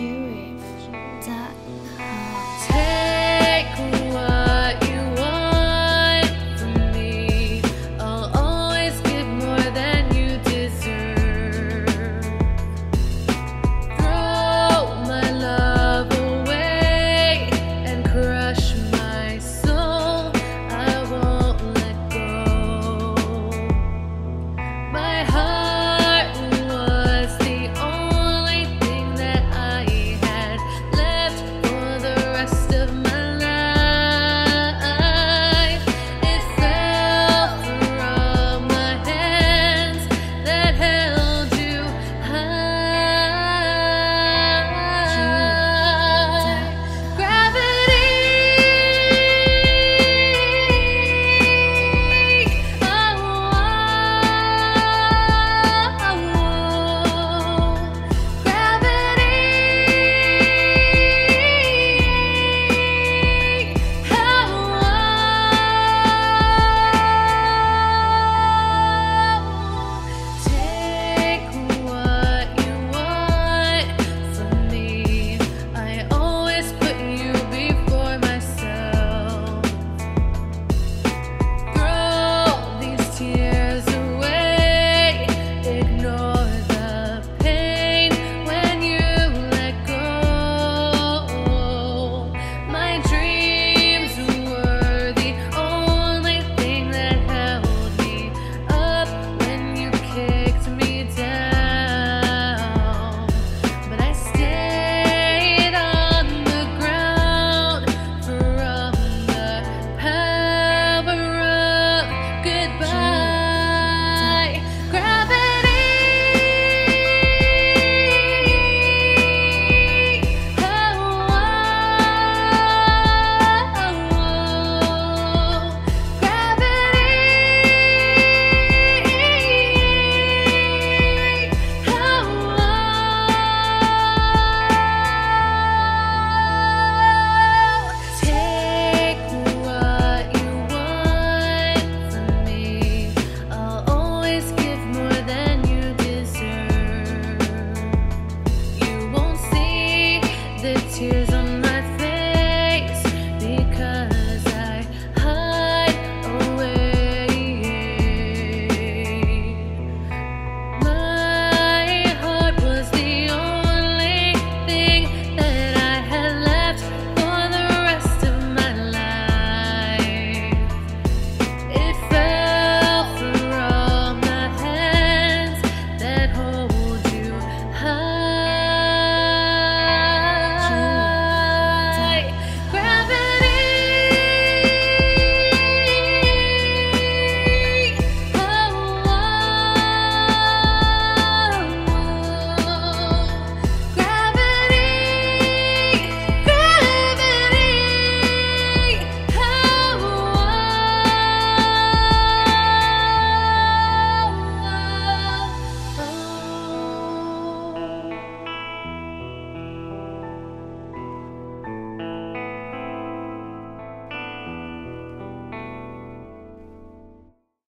you.